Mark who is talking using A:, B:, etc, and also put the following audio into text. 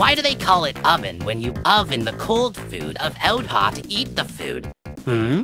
A: why do they call it oven when you oven the cold food of out hot to eat the food? Hmm?